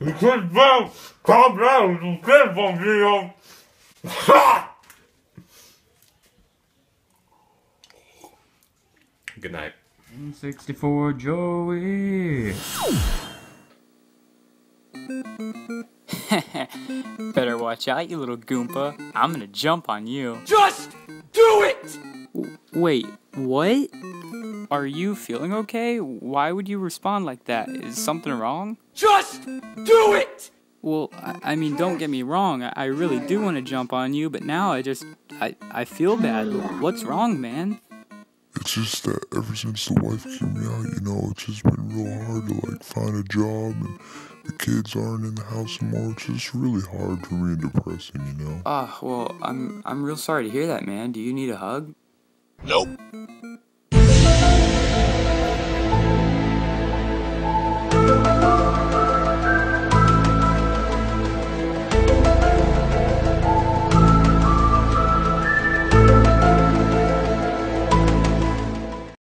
You can't down, calm down, you can't bump me up. Good night. 64 Joey. Better watch out, you little goomba. I'm gonna jump on you. Just do it! Wait, what? Are you feeling okay? Why would you respond like that? Is something wrong? Just do it! Well, I, I mean, don't get me wrong. I, I really do want to jump on you, but now I just, I, I feel bad. What's wrong, man? It's just that ever since the wife came out, you know, it's just been real hard to like find a job and the kids aren't in the house anymore. It's just really hard for me and depressing, you know. Ah, well, I'm, I'm real sorry to hear that, man. Do you need a hug? Nope.